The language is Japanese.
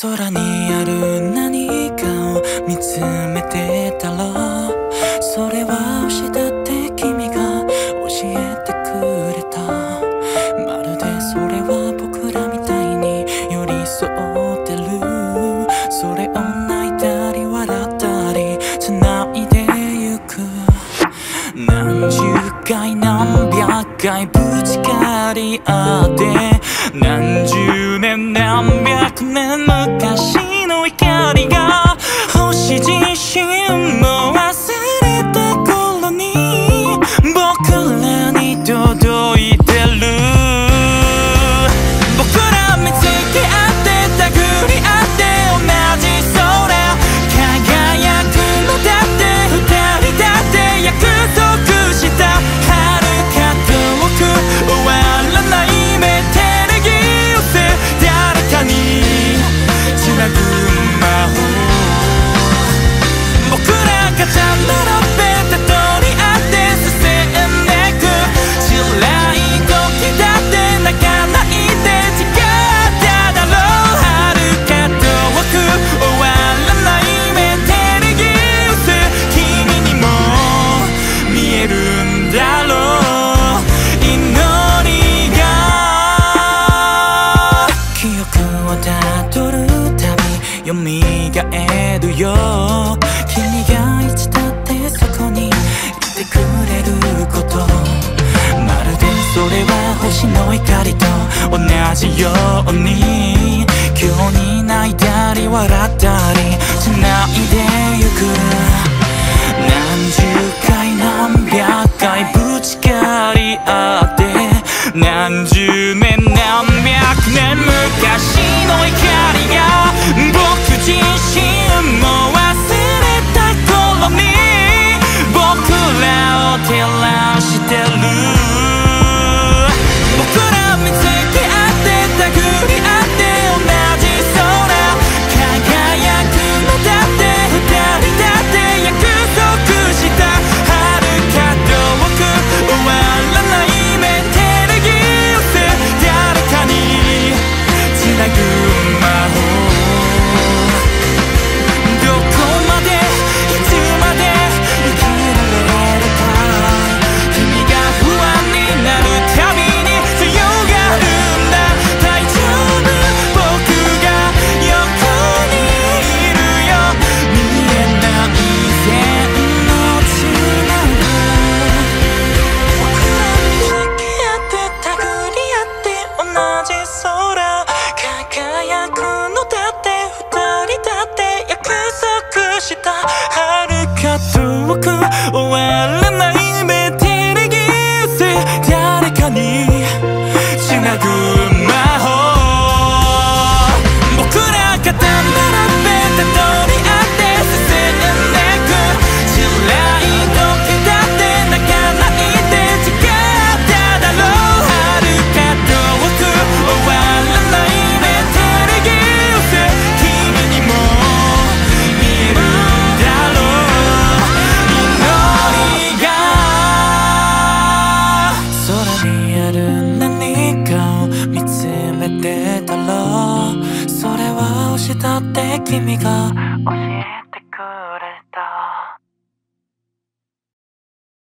空にある何かを見つめてたらそれは失って君が教えてくれた。まるでそれは僕らみたいに寄り添ってる。それを泣いたり笑ったり繋いでゆく。何十回何百回ぶつかり合って何十年の怒りと同じように。急に泣いたり笑ったり繋ないでゆく。何十回何百回ぶつかり合って何十年何百年昔の怒りが僕しって君が教えて